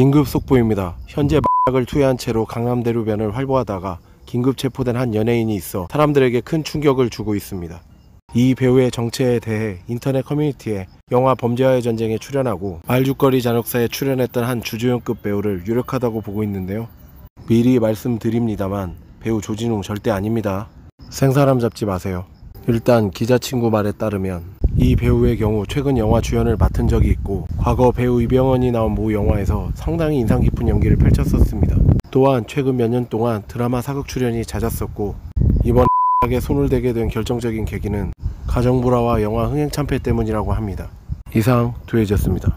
긴급 속보입니다. 현재 막을 투여한 채로 강남대로변을 활보하다가 긴급 체포된 한 연예인이 있어 사람들에게 큰 충격을 주고 있습니다. 이 배우의 정체에 대해 인터넷 커뮤니티에 영화 범죄와의 전쟁에 출연하고 말죽거리 잔혹사에 출연했던 한 주조연급 배우를 유력하다고 보고 있는데요. 미리 말씀드립니다만 배우 조진웅 절대 아닙니다. 생사람 잡지 마세요. 일단 기자 친구 말에 따르면 이 배우의 경우 최근 영화 주연을 맡은 적이 있고 과거 배우 이병헌이 나온 모 영화에서 상당히 인상 깊은 연기를 펼쳤었습니다. 또한 최근 몇 년 동안 드라마 사극 출연이 잦았었고 이번 에 손을 대게 된 결정적인 계기는 가정 불화와 영화 흥행 참패 때문이라고 합니다. 이상 두해졌습니다.